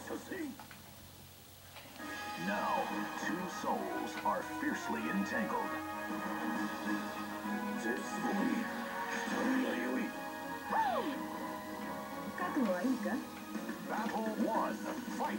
is to see. Now, two souls are fiercely entangled. Battle one, fight!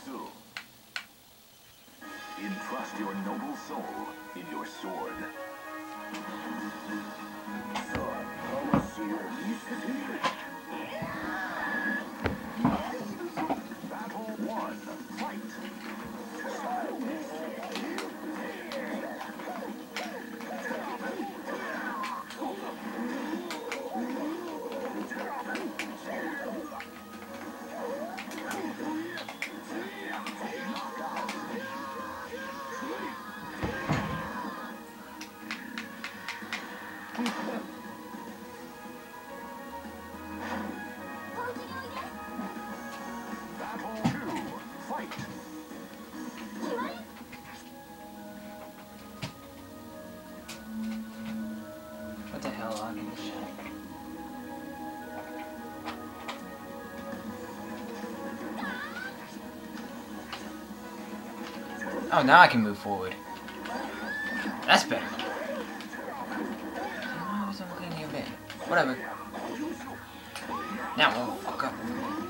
Yoshimitsu. Entrust your noble soul in your sword. Battle What the hell? I'm in the. Oh, now I can move forward. That's better. Whatever. Now we'll go for it.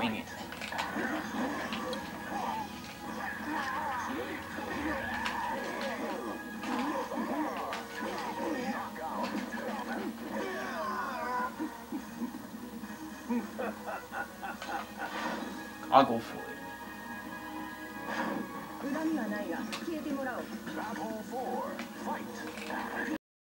恨み I'll go for it. Four. Fight.